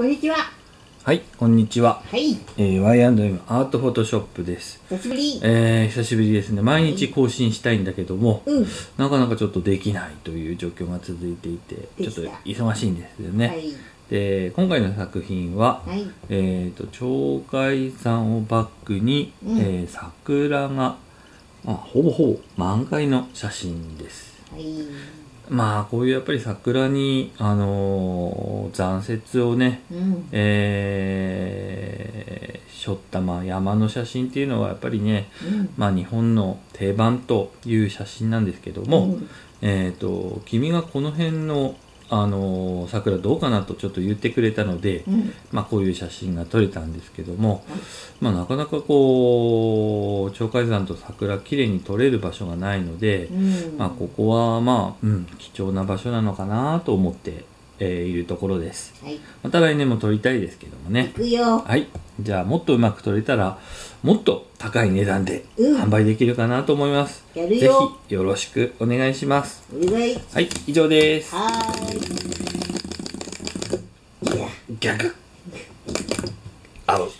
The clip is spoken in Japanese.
こんにちは。はい、こんにちは。はい。えー、Y&M アートフォトショップです。久しぶり。えー、久しぶりですね。毎日更新したいんだけども、うん。なかなかちょっとできないという状況が続いていて、ちょっと忙しいんですよね。はい。で、今回の作品は、はい。えっ、と、鳥海山をバックに、うんえー桜が、まあ、ほぼほぼ満開の写真です。はい。まあ、こういうやっぱり桜に、あのー残雪をね、うん。えー、しょったまあ山の写真っていうのはやっぱりね、うん。まあ、日本の定番という写真なんですけども、うんえっ、と君がこの辺の、あのー桜どうかなとちょっと言ってくれたので、うん。まあ、こういう写真が撮れたんですけども、まあ、なかなかこう鳥海山と桜きれいに撮れる場所がないので、うん。まあ、ここはまあ、うん、貴重な場所なのかなと思って、えーいるところです。はい。また来年も撮りたいですけどもね行。くよ。はい。じゃあ、もっとうまく撮れたら、もっと高い値段でうん販売できるかなと思います。やるぜよ。ひ、よろしくお願いします。お願い。はい、以上です。Gaga. Out.